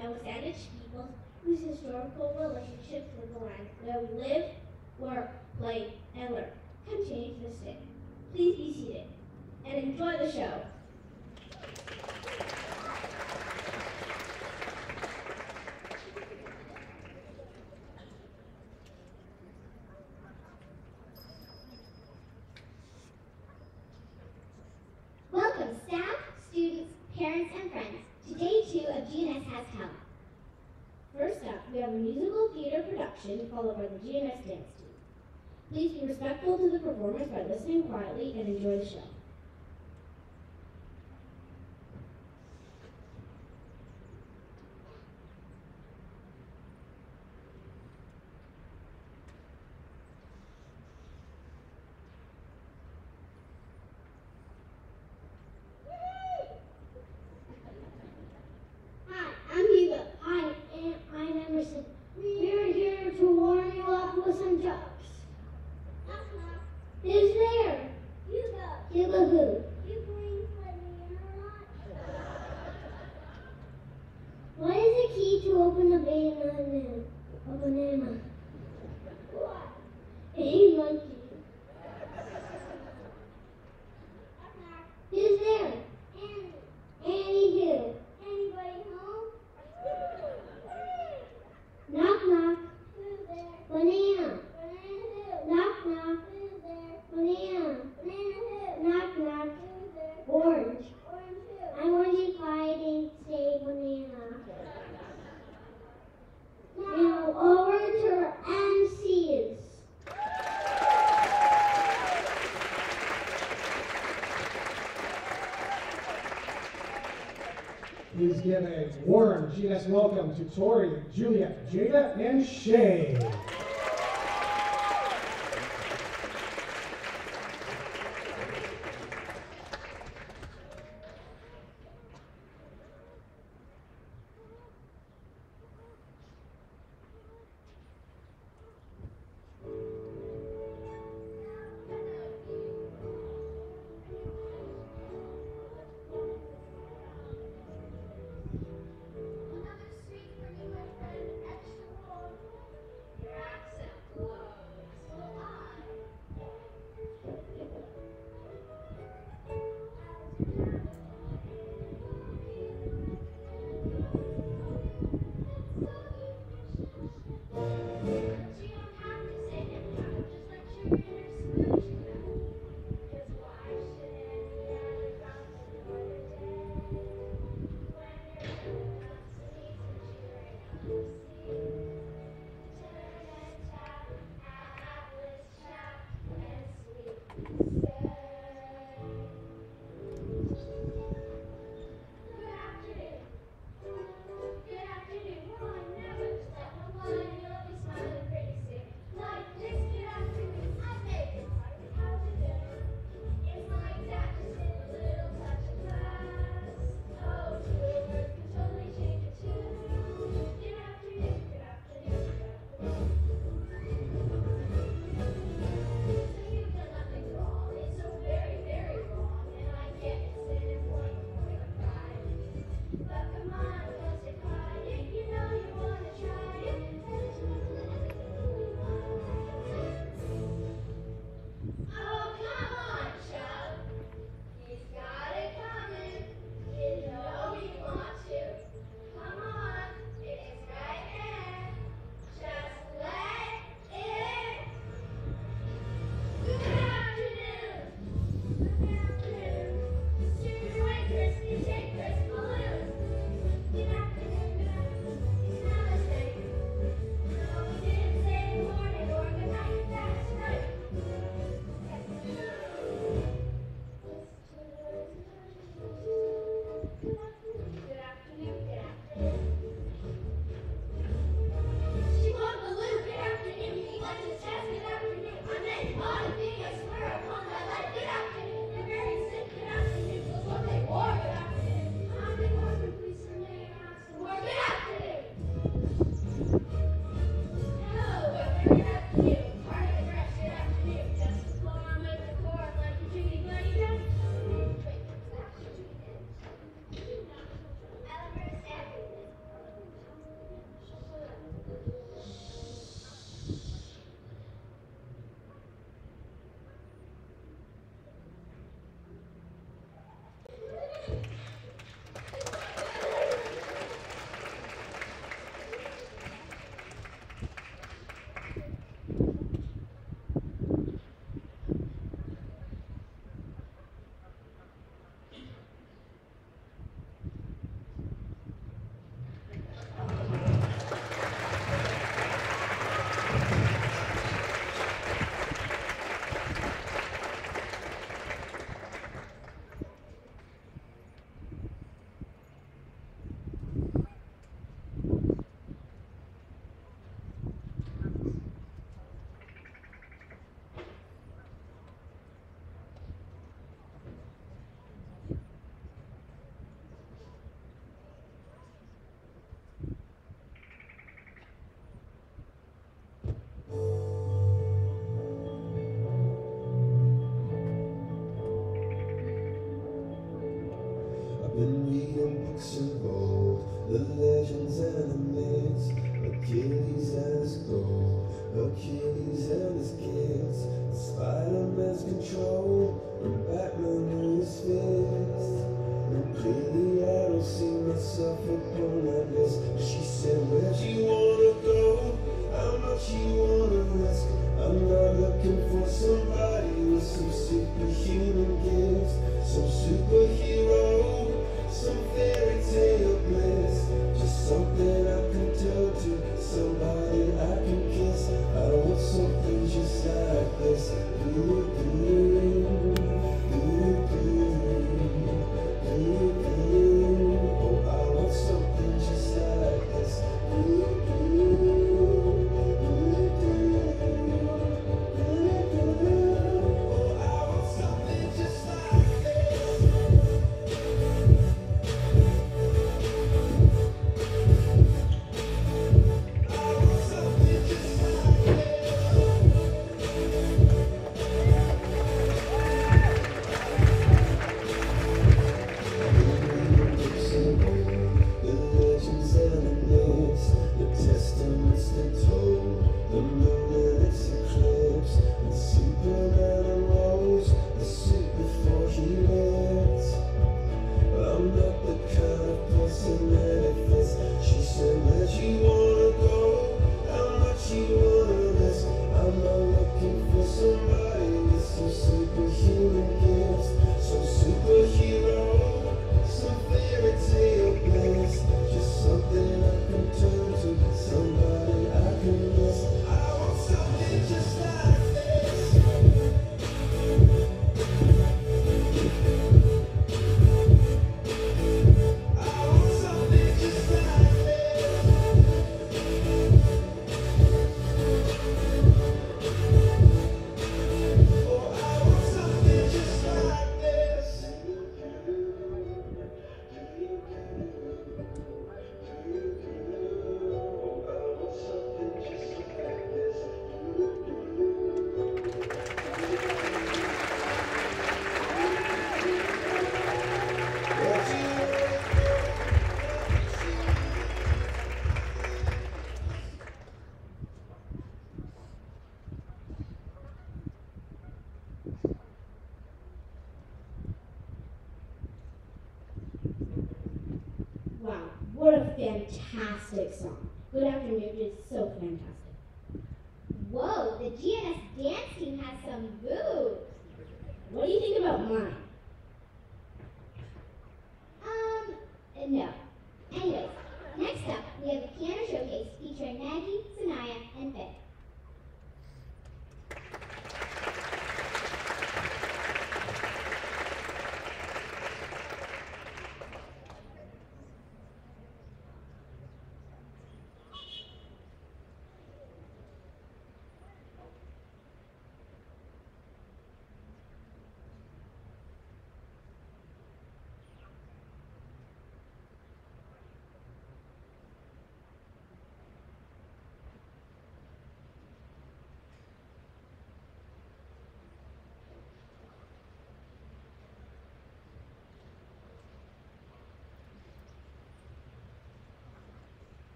And with Alexander peoples, whose historical relationships with the land where we live, work, play, and learn can change the day. Please be seated and enjoy the show. a musical theater production followed by the GNS dance team. Please be respectful to the performers by listening quietly and enjoy the show. Dene, Warren, GS Welcome, Tutori, Juliet, Jada, and Shay.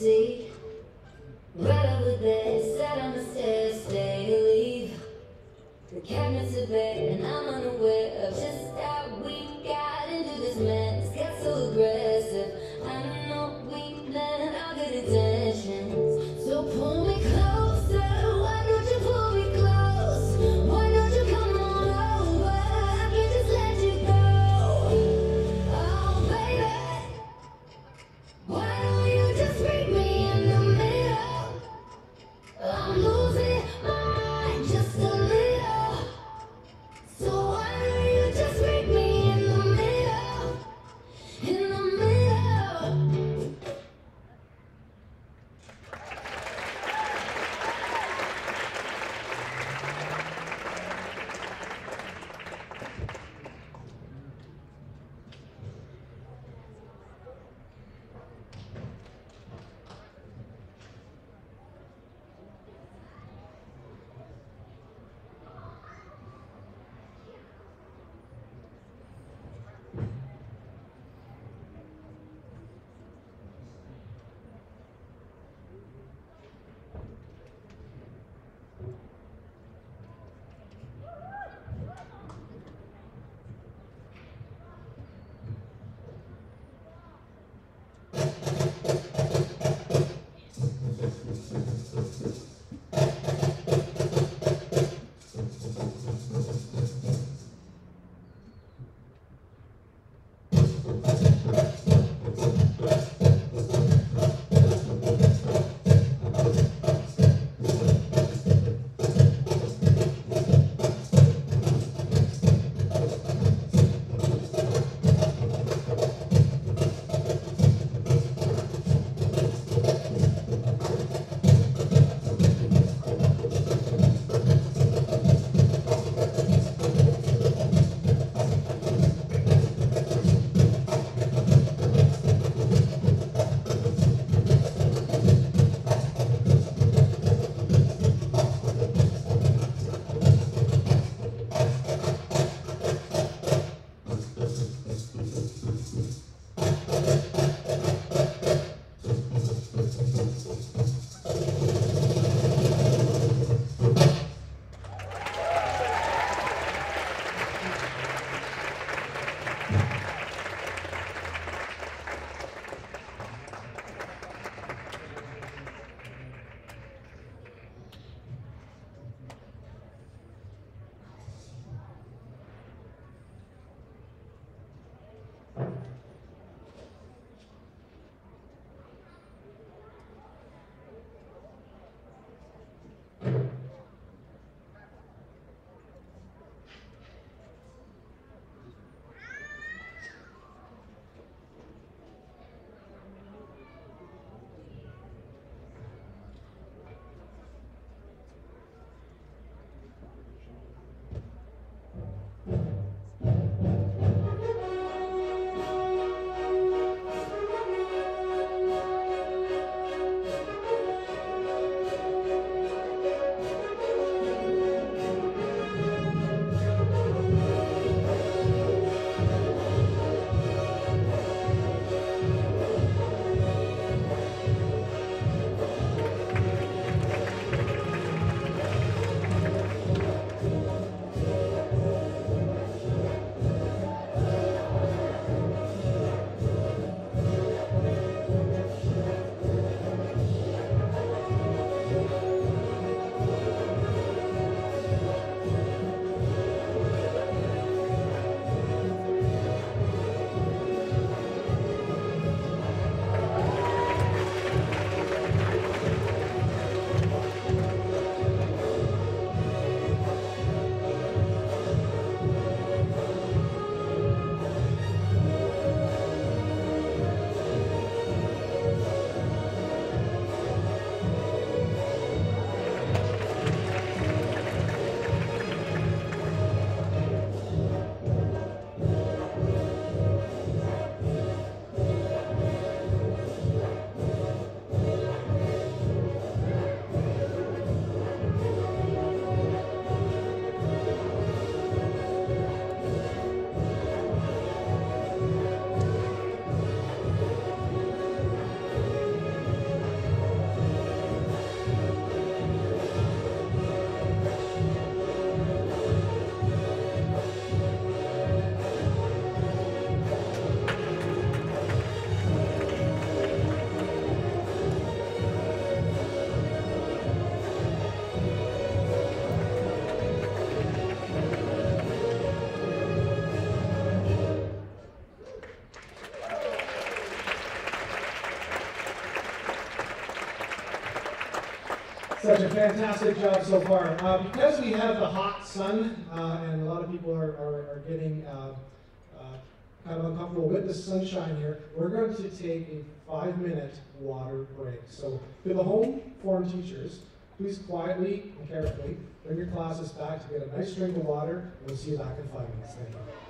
see. Right over there, sat on the stairs, stay or leave. The cabinets are bare, and I'm unaware of just Such a fantastic job so far. Uh, because we have the hot sun uh, and a lot of people are, are, are getting uh, uh, kind of uncomfortable with the sunshine here, we're going to take a five minute water break. So, to the home form teachers, please quietly and carefully bring your classes back to get a nice drink of water. and We'll see you back in five minutes. Thank you.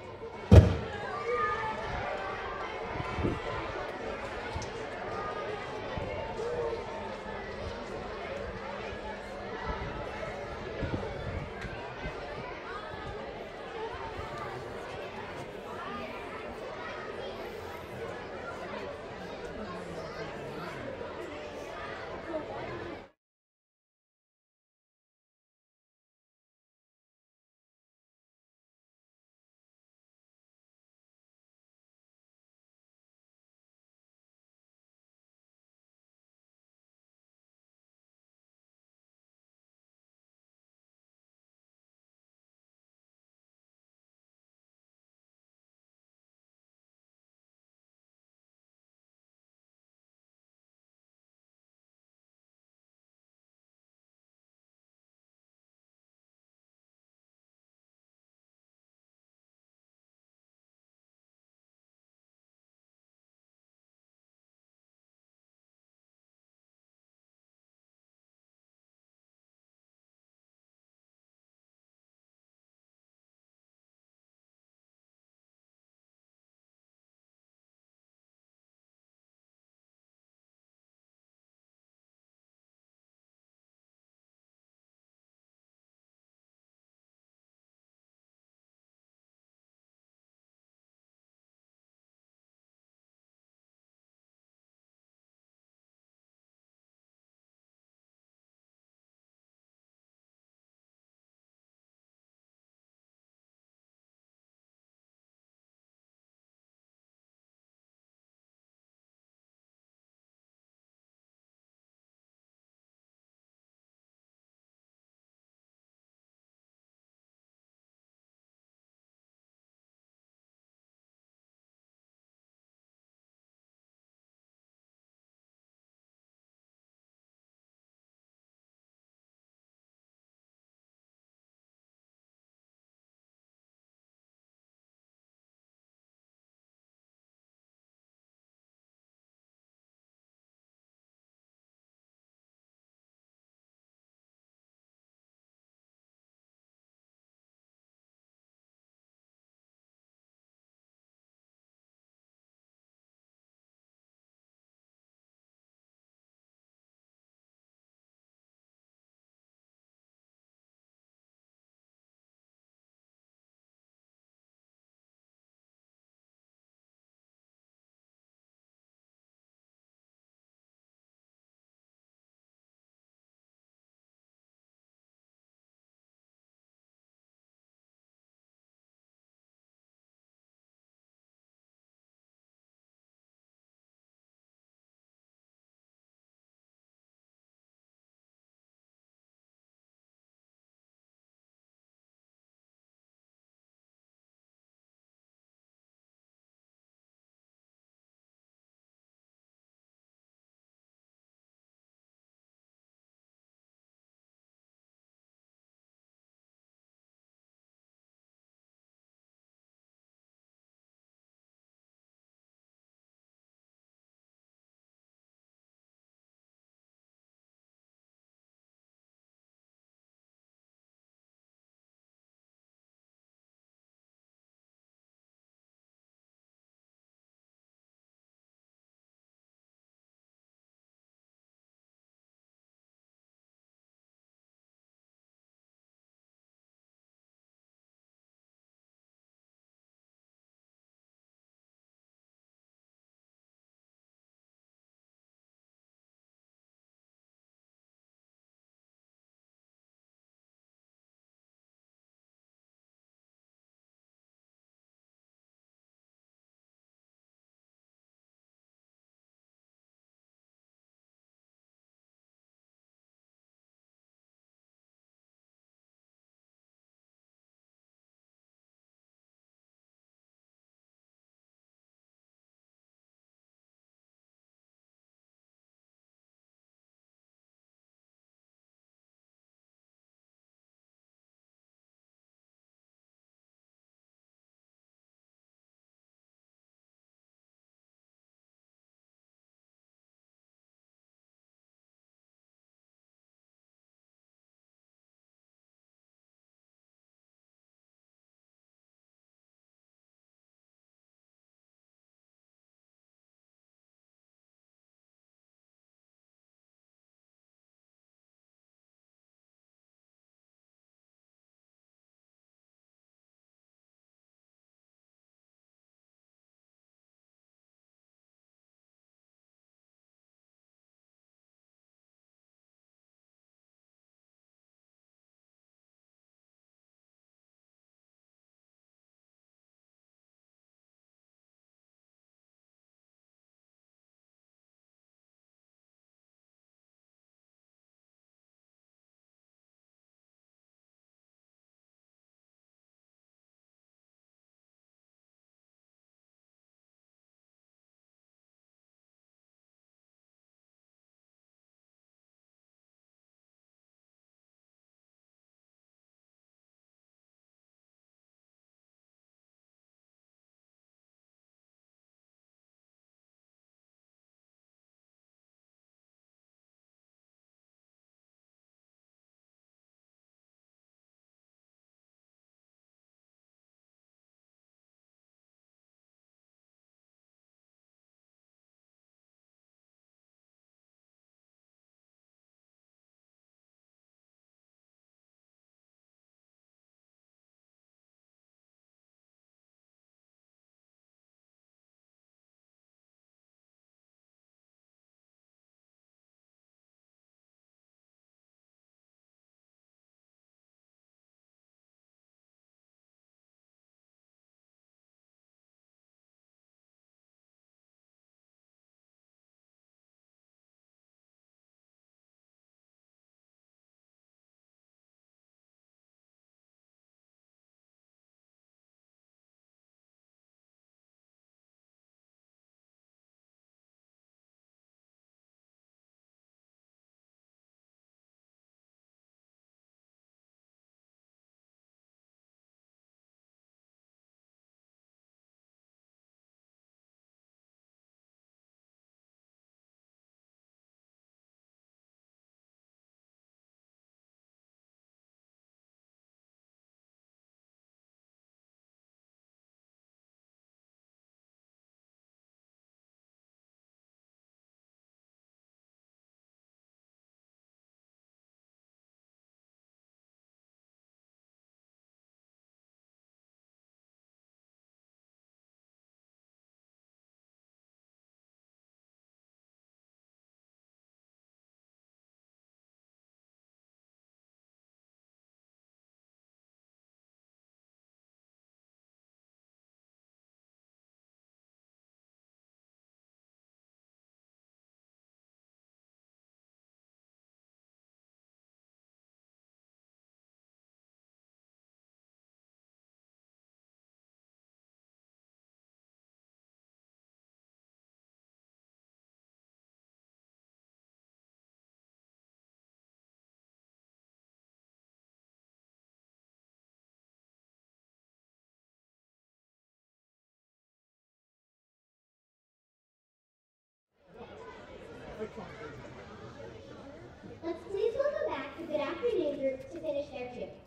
Let's please welcome back the Good Afternoon group to finish their trip.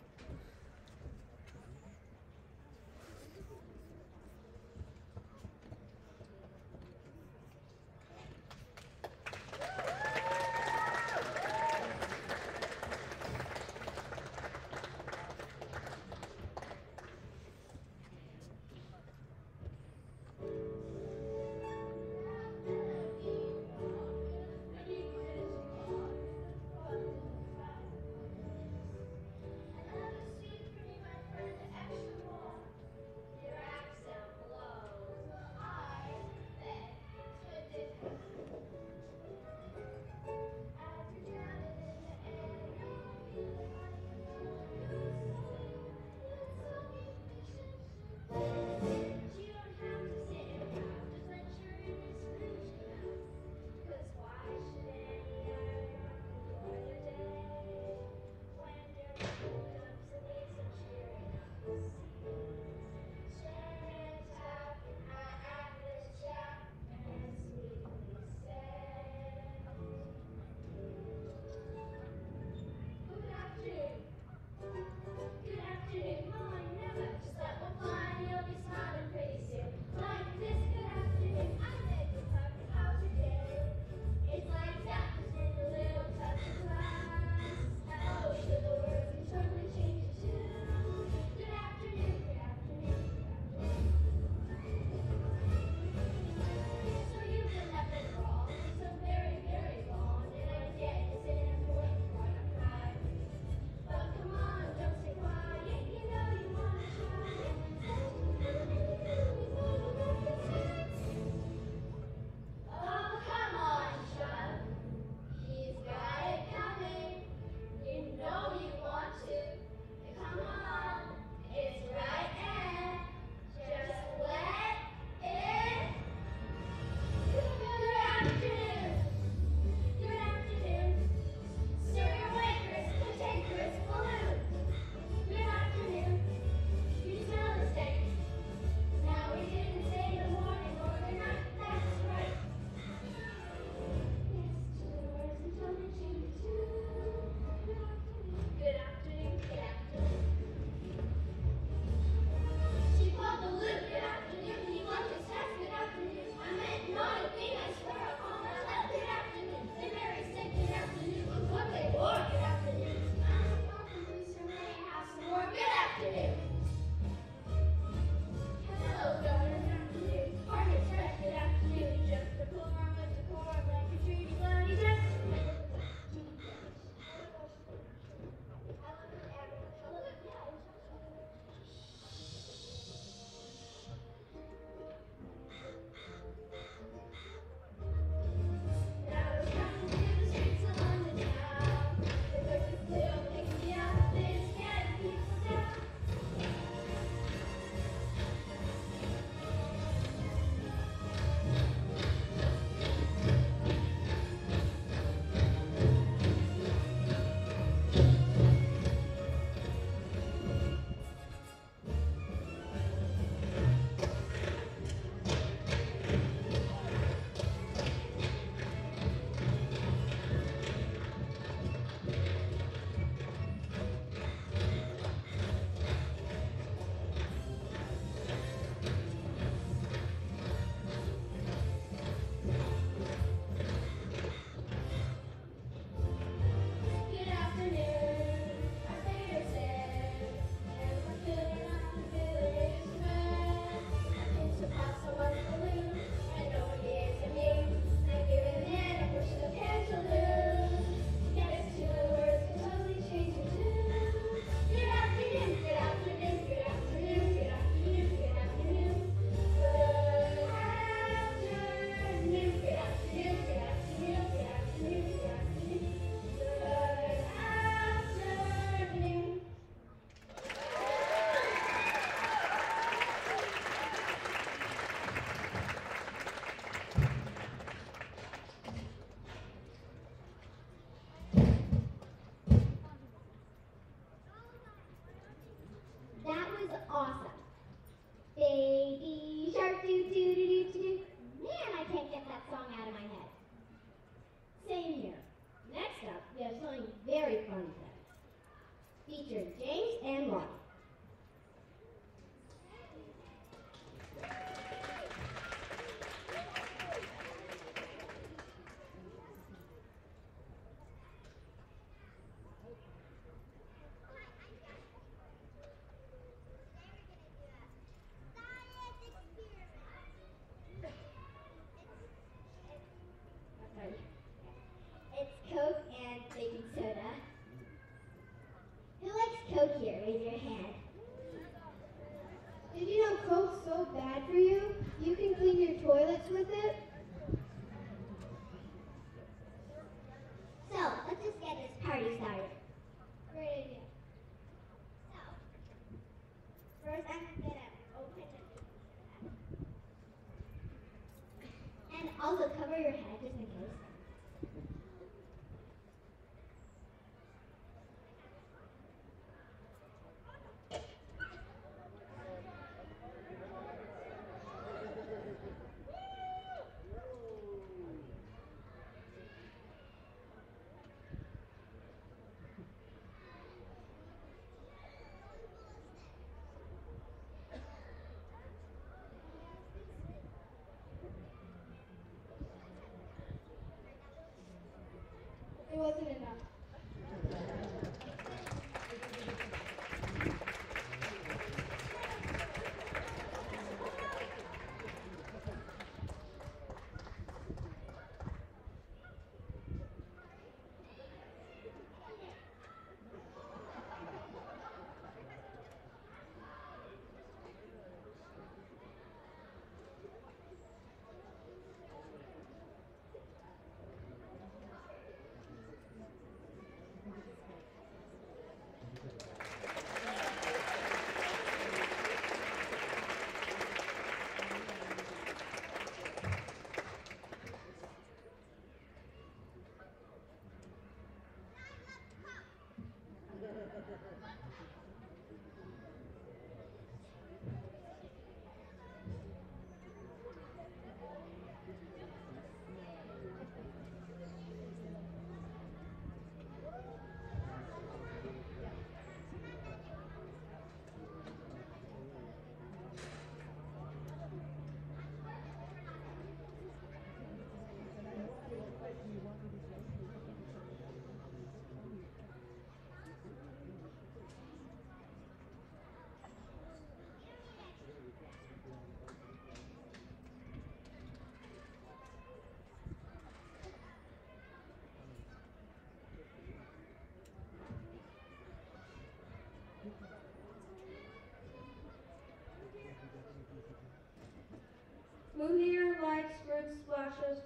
voy a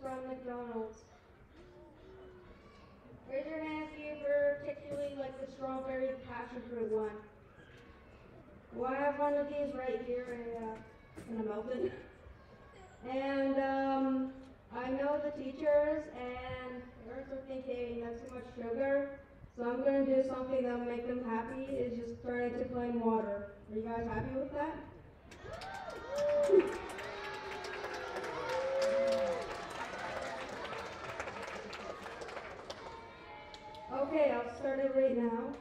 from McDonald's? Raise your hand if you particularly like the strawberry passion fruit one. Well, I have one of these right here and, uh, and I'm open. And um, I know the teachers and parents are thinking that's too much sugar. So I'm going to do something that'll make them happy is just turn it to plain water. Are you guys happy with that? Okay, I'll start it right now.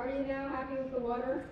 Are you now happy with the water?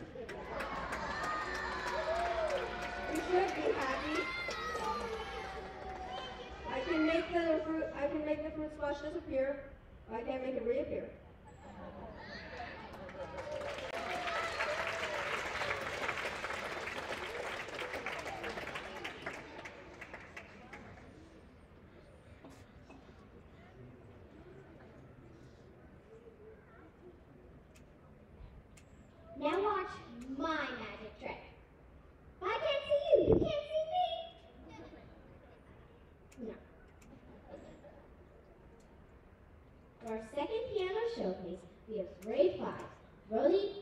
our second piano showcase, we have grade five, Rosie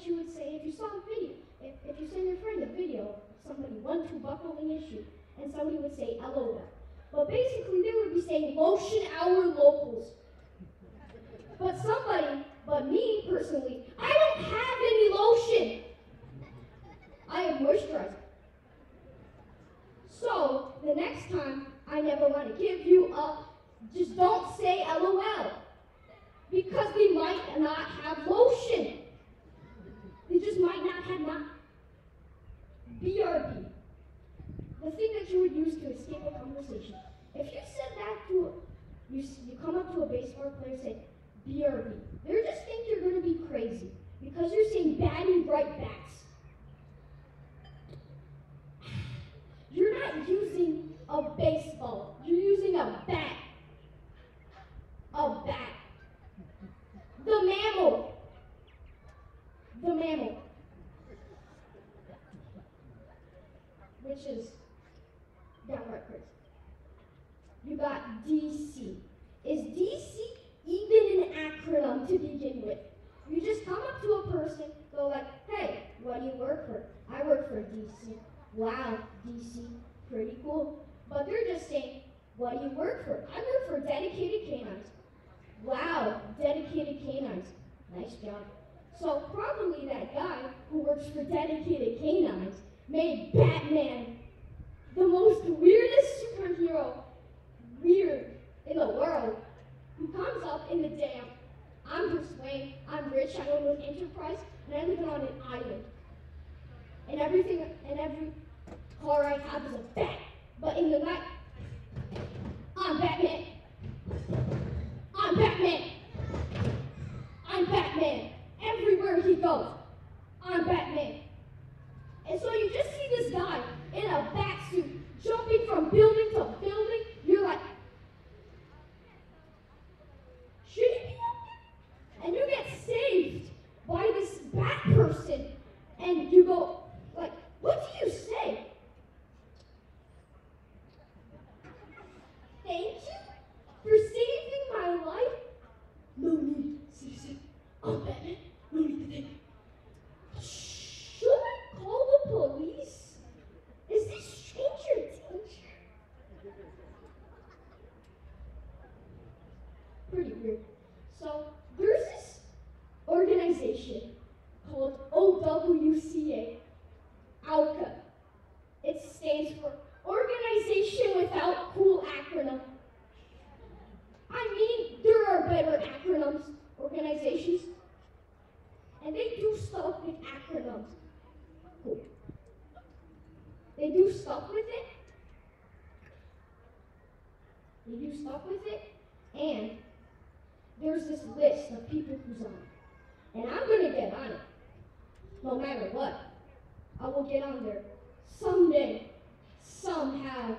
that you would say if you saw a video, if, if you send your friend a video of somebody one two buckling issue, and somebody would say LOL. But basically, they would be saying lotion hour locals. But somebody, but me personally, I don't have any lotion. I have moisturizer. So the next time I never want to give you up, just don't say LOL. Because we might not have lotion. We just might not have not. BRB. The thing that you would use to escape a conversation. If you said that to a, you, you come up to a baseball player and say, BRB. They just think you're going to be crazy because you're saying batting right backs. You're not using a baseball. You're using a bat. A bat. The mammal. The mammal. Which is downright crazy. You got DC. Is DC even an acronym to begin with? You just come up to a person, go like, hey, what do you work for? I work for DC. Wow, DC, pretty cool. But they're just saying, what do you work for? I work for dedicated canines. Wow, dedicated canines. Nice job. So probably that guy who works for dedicated canines made Batman the most weirdest superhero weird in the world who comes up in the dam. I'm Bruce Wayne. I'm rich. I own an enterprise, and I live on an island. And everything, and every car I have is a bat. But in the night, I'm Batman. I'm Batman. I'm Batman. Everywhere he goes, I'm Batman. And so you just see this guy in a bat suit jumping from building to building. You're like, should he be up there? And you get saved by this bat person. And you go, like, what do you say? Thank you for saving my life. No need, citizen. I'm Batman. Should I call the police? Is this stranger danger? Pretty weird. So there's this organization called OWCA, ALCA. It stands for Organization Without Cool Acronym. I mean, there are better acronyms, organizations, and they do stuff with acronyms. Cool. They do stuff with it. They do stuff with it, and there's this of people who's on it. And I'm gonna get on it. No matter what. I will get on there. Someday. Somehow.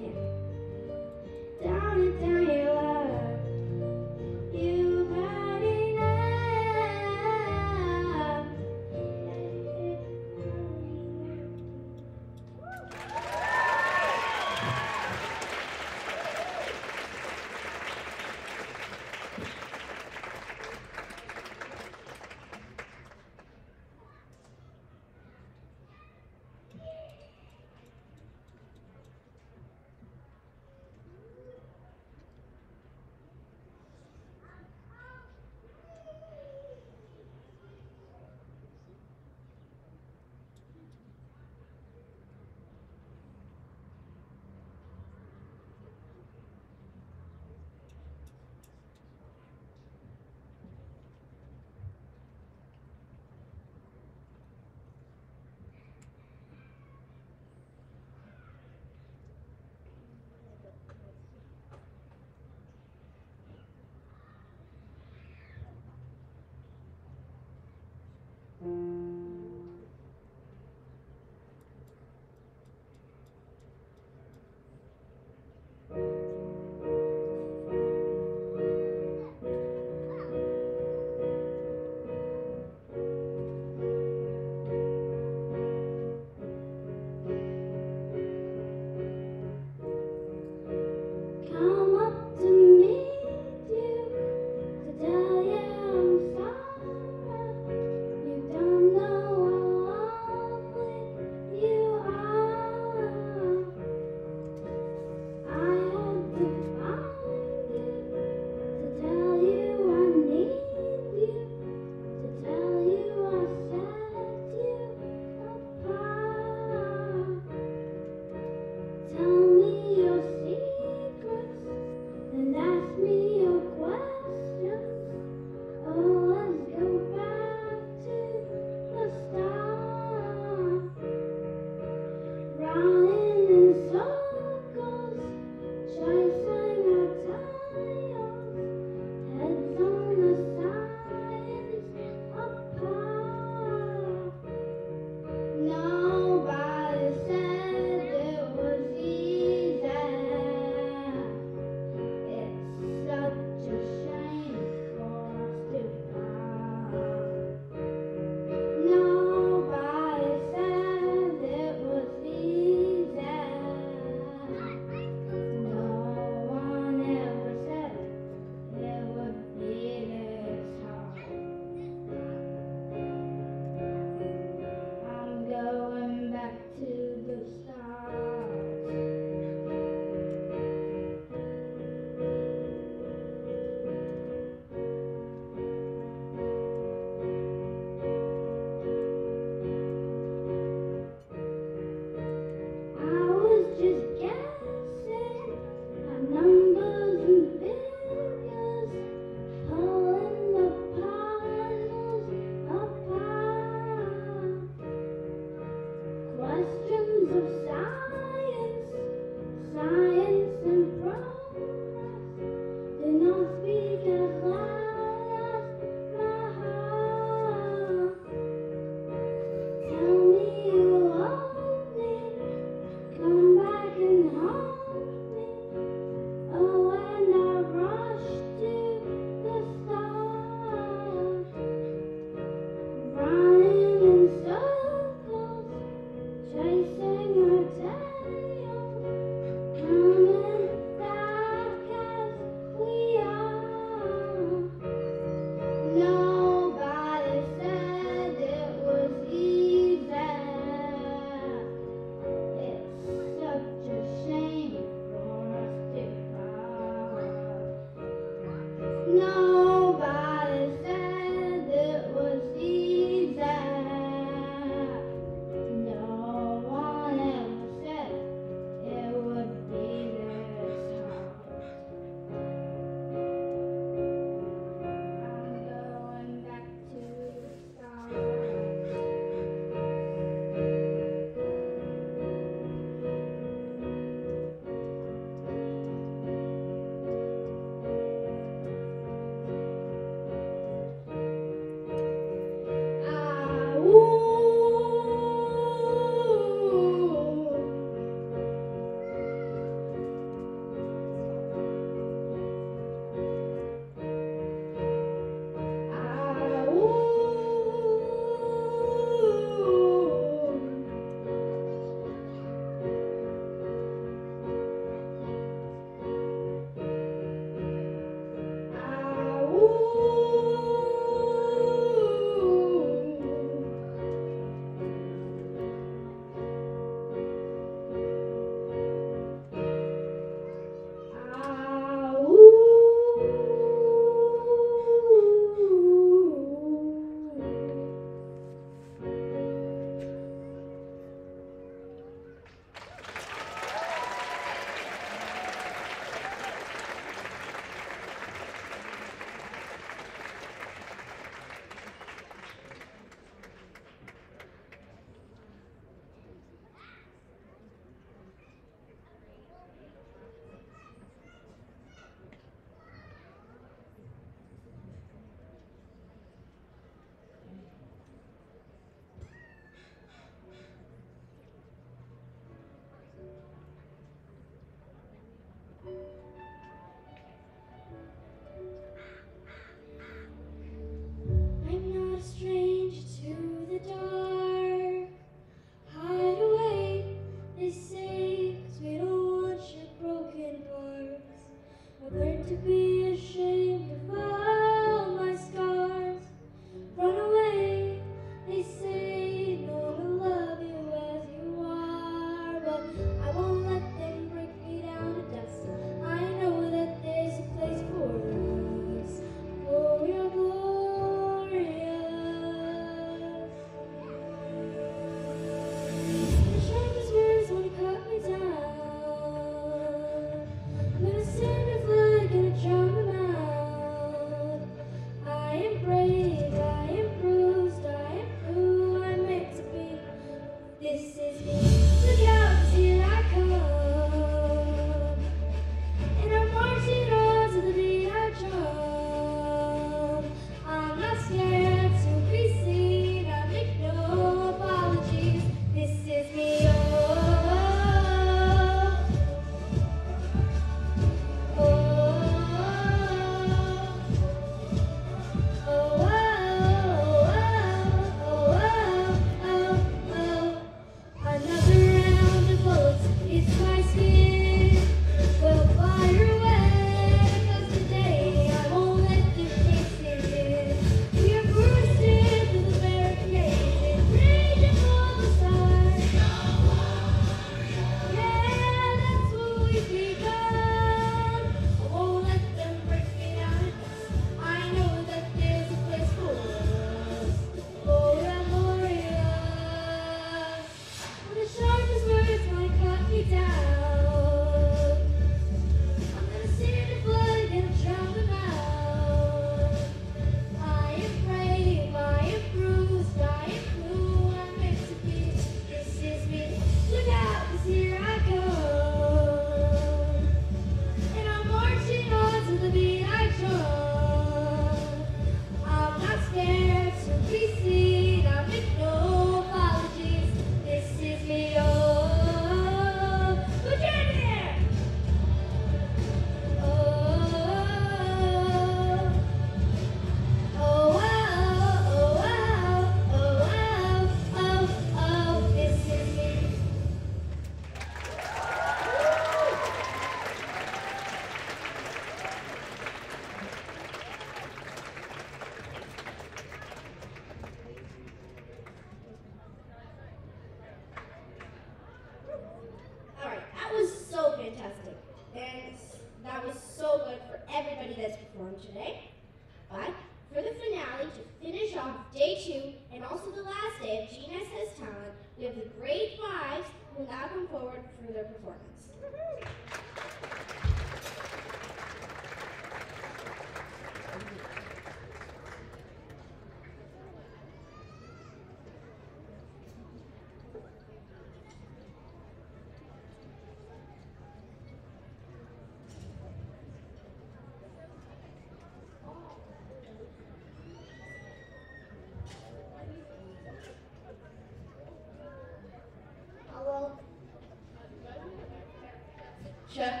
Check.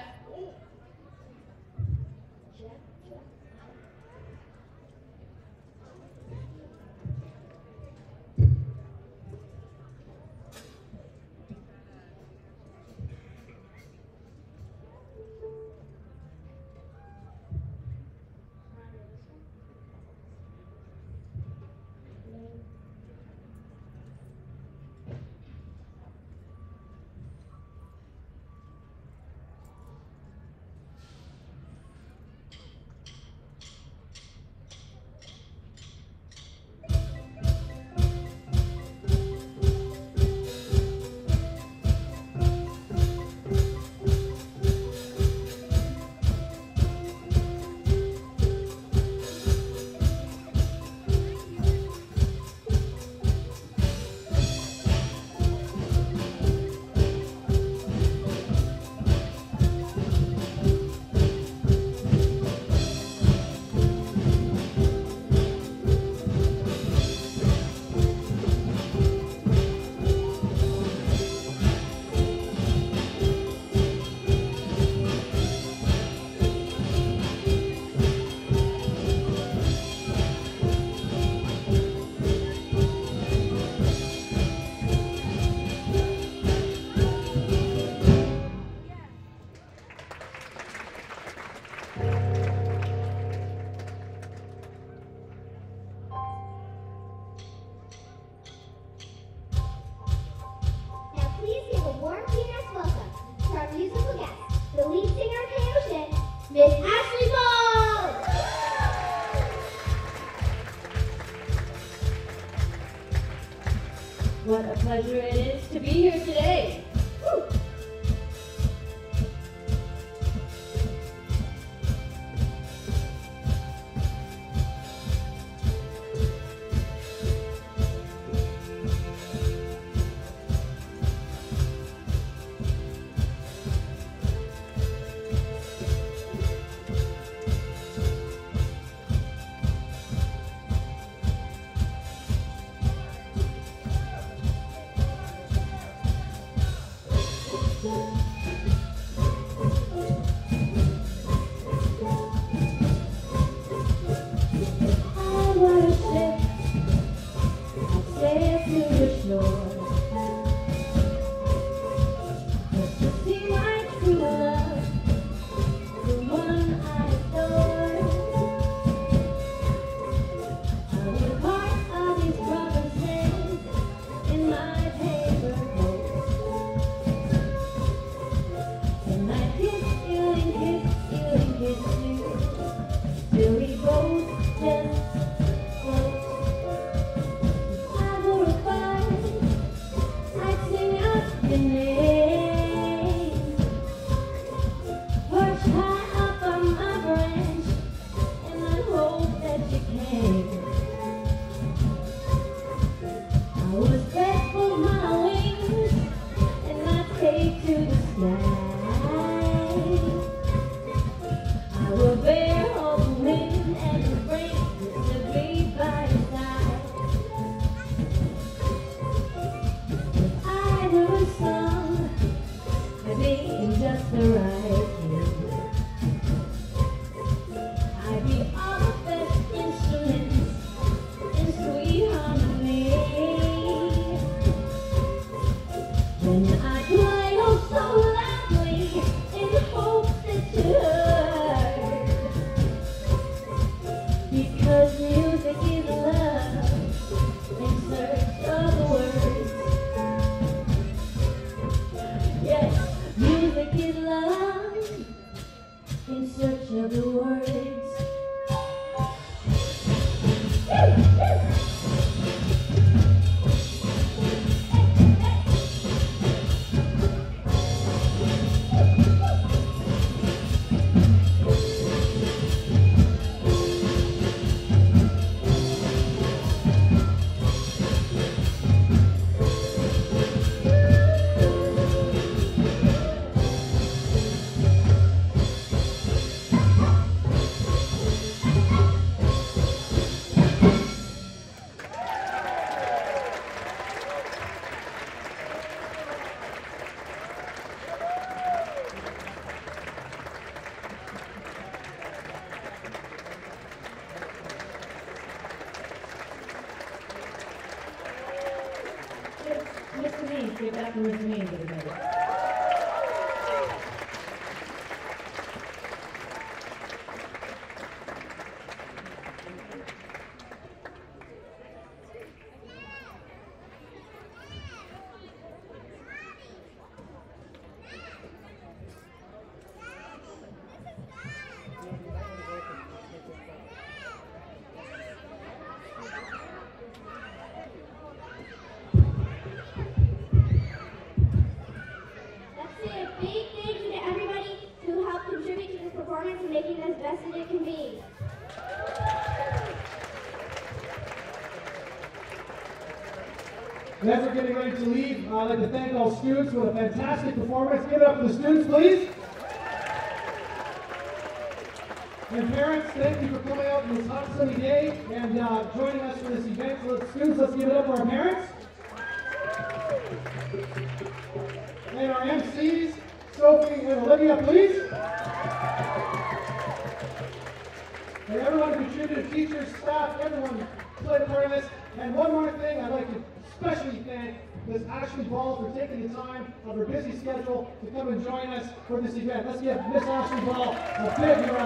To leave, I'd like to thank all students for a fantastic performance. Give it up for the students, please.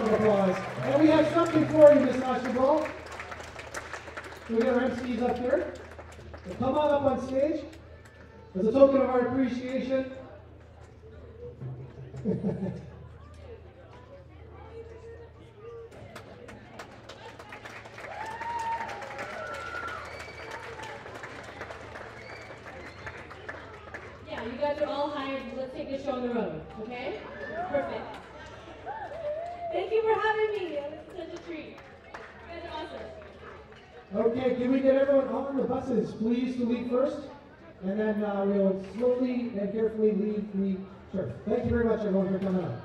Round of applause. And we have something for you, Miss Ashley Ball. So we got our MCs up here. So come on up on stage as a token of our appreciation. Yeah, you guys are all hired. Let's take this show on the road, okay? Perfect. Thank you for having me. Is such a treat. Awesome. Okay, can we get everyone on the buses, please, to leave first? And then uh, we'll slowly and carefully leave the church. Thank you very much, everyone, for coming out.